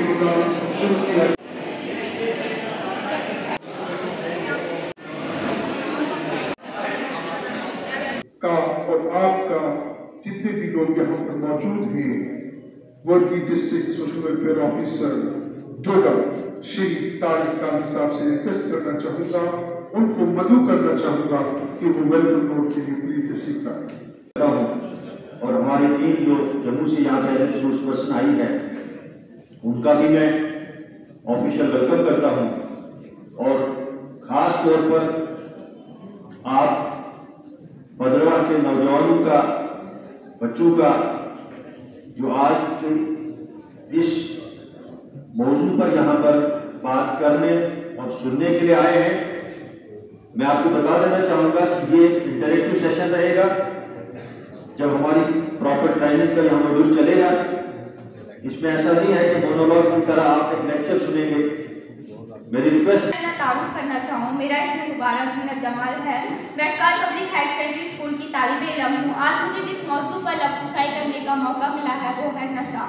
Programme शुरू का और आपका जितने भी लोग यहाँ पर मौजूद हैं, वर्दी डिस्ट्रिक्ट सोशल वेलफेयर ऑफिसर जोड़ा, श्री तारिक काजी साहब से रिक्वेस्ट करना चाहूँगा, उनको मधु करना चाहूँगा कि वो वेलकम नोट के लिए प्लीज़ तशरीफ़ लाएँ और हमारी टीम जो जम्मू से यहाँ पे रिसोर्स पर्सन आई है, उनका भी मैं ऑफिशियल वेलकम करता हूँ। और खास तौर पर आप भद्रवा के नौजवानों का, बच्चों का, जो आज के इस मौजू पर यहाँ पर बात करने और सुनने के लिए आए हैं, मैं आपको बता देना चाहूँगा कि ये इंटरेक्टिव सेशन रहेगा। जब हमारी प्रॉपर ट्रेनिंग का यहाँ मॉड्यूल चलेगा, इसमें ऐसा नहीं है कि मोनोलॉग की तरह आप एक लेक्चर सुनेंगे। मेरी रिक्वेस्ट तारुफ करना चाहूँ। मेरा इसमें मुबारक जीनत जमाल है। मैं कार पब्लिक हायर सेकेंडरी स्कूल की तालिब इलम हूँ। आज मुझे जिस मौजू पर लफ्शाई करने का मौका मिला है, वो है नशा।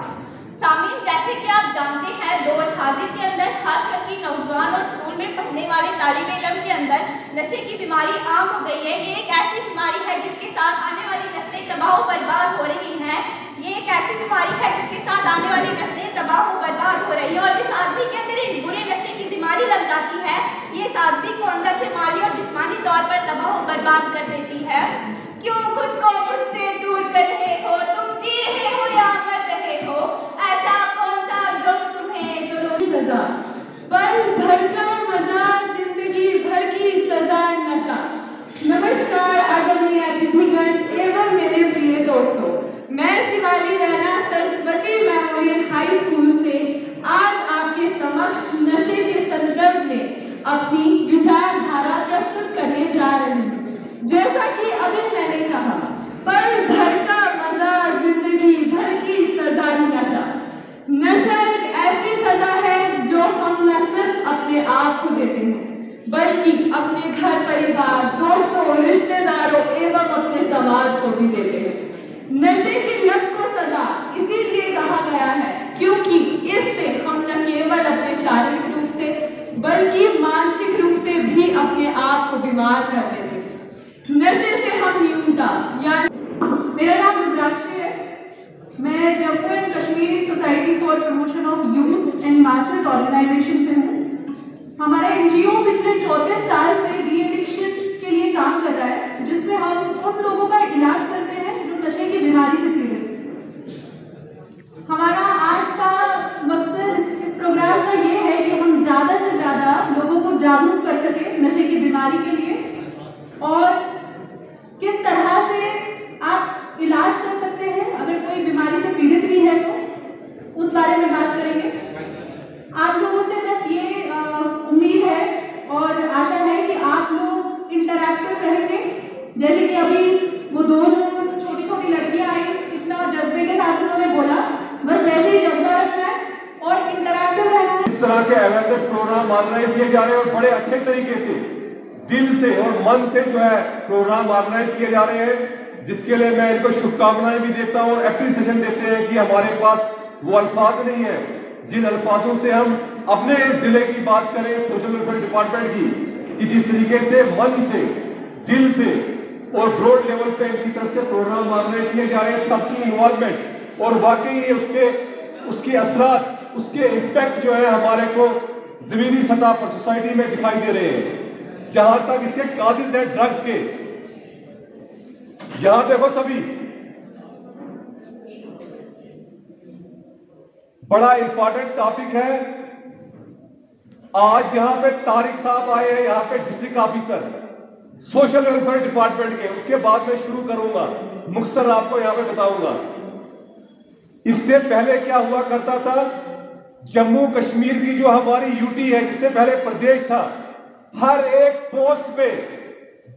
सामीन, जैसे कि आप जानते हैं दौर हाजिर के अंदर, खास करके नौजवान और स्कूल में पढ़ने वाले तालिब इलम के अंदर नशे की बीमारी आम हो गई है। ये एक ऐसी बीमारी है जिसके साथ तबाह बर्बाद हो रही है। ये एक ऐसी बीमारी है जिसके साथ आने वाली नस्लें तबाह बर्बाद हो रही है और जिस आदमी के अंदर इन बुरे नशे की बीमारी लग जाती है, ये इस आदमी को अंदर से माली और जिसमानी तौर पर तबाह बर्बाद कर देती है। क्यों खुद को खुद से दूर कर रहे हो? तुम जी रहे हो या मर रहे हो? ऐसा कौन सा गम तुम्हें जो रोज सजा पल भर का मज़ा ज़िंदगी भर की सजा नशा नमस्कार आदरणीय अतिथिगण एवं मेरे प्रिय दोस्तों मैं Shivali Raina Saraswati memorial high school से आज आपके समक्ष नशे के संदर्भ में अपनी विचारधारा प्रस्तुत करने जा रही हूँ। जैसा कि अभी मैंने कहा, पल भर का मज़ा, ज़िंदगी भर की सजा नशा। नशा एक ऐसी सजा है जो हम न सिर्फ़ अपने आप को देते हैं, बल्कि अपने घर परिवार, दोस्तों, रिश्तेदारों एवं अपने समाज को भी देते हैं। नशे की लत को सजा, इसीलिए कहा गया है, क्योंकि इससे हम न केवल अपने शारीरिक रूप से, बल्कि मानसिक रूप से भी अपने आप को बीमार कर लेते हैं। नशे से हम न्यूनता, यानी मेरा नाम रुद्राक्षी है। मैं Jammu and Kashmir society for promotion of youth and masses organisation से हूँ। हमारा एनजीओ पिछले चौंतीस साल से डी एडिक्शन के लिए काम कर रहा है, जिसमें हम उन लोगों का इलाज करते हैं जो नशे की बीमारी से पीड़ित। हमारा आज का मकसद इस प्रोग्राम का ये है कि हम ज़्यादा से ज़्यादा लोगों को जागरूक कर सकें नशे की बीमारी के लिए। और किस तरह से आप इलाज कर सकते हैं, अगर कोई बीमारी से पीड़ित भी है तो उस बारे में बात करेंगे। आप लोगों से बस ये उम्मीद है और आशा है कि आप लोग इंटरैक्टिव रहेंगे। जैसे कि अभी वो दो जो छोटी छोटी लड़कियाँ आई इतना जज्बे के साथ उन्होंने बोला बस वैसे ही जज्बा रखना है और इंटरैक्टिव रहना है इस तरह के अवेयरनेस प्रोग्राम ऑर्गेनाइज किए जा रहे हैं और बड़े अच्छे तरीके से, दिल से और मन से जो है प्रोग्राम ऑर्गेनाइज किए जा रहे हैं। जिसके लिए मैं इनको शुभकामनाएँ भी देता हूँ और एप्रिसिएशन देते हैं कि हमारे पास वो अल्फाज नहीं है। जिन अल्फाजों से हम अपने ज़िले की बात करें सोशल वेलफेयर डिपार्टमेंट की, कि जिस तरीके से मन से, दिल से और ब्रॉड लेवल पे इनकी तरफ़ से प्रोग्राम ऑर्गेनाइज किए जा रहे हैं। सबकी इन्वॉल्वमेंट और वाकई उसके उसके असरात उसके इम्पैक्ट जो है हमारे को जमीनी सतह पर सोसाइटी में दिखाई दे रहे हैं। जहाँ तक इसके काजिज हैं ड्रग्स के। यहाँ देखो सभी। बड़ा इंपॉर्टेंट टॉपिक है। आज यहाँ पे तारिक साहब आए हैं, यहाँ पे district officer social welfare department के। उसके बाद में शुरू करूँगा। मुख्तर आपको यहाँ पे बताऊँगा। इससे पहले क्या हुआ करता था? जम्मू कश्मीर की जो हमारी यूटी है, जिससे पहले प्रदेश था, हर एक पोस्ट पे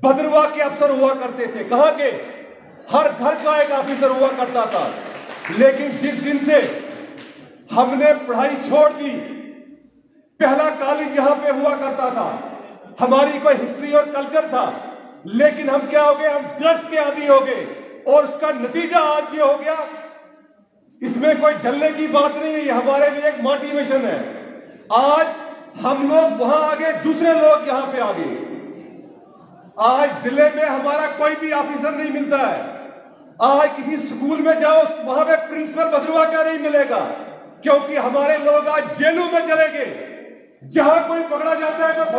भद्रवा के अफसर हुआ करते थे। कहा के? हर घर का एक ऑफिसर हुआ करता था। लेकिन जिस दिन से हमने पढ़ाई छोड़ दी, पहला कॉलेज यहाँ पे हुआ करता था। हमारी कोई हिस्ट्री और कल्चर था। लेकिन हम क्या हो गए? हम ड्रग्स के आदि हो गए। और उसका नतीजा आज ये हो गया इसमें कोई जलने की बात नहीं है हमारे लिए एक मोटिवेशन है। आज हम लोग वहाँ आगे, दूसरे लोग यहाँ पे आगे। आज ज़िले में हमारा कोई भी ऑफिसर नहीं मिलता है। आज किसी स्कूल में जाओ, वहाँ पे प्रिंसिपल भद्रुआ का नहीं मिलेगा, क्योंकि हमारे लोग आज जेलों में चले गए। जहाँ कोई पकड़ा जाता है तो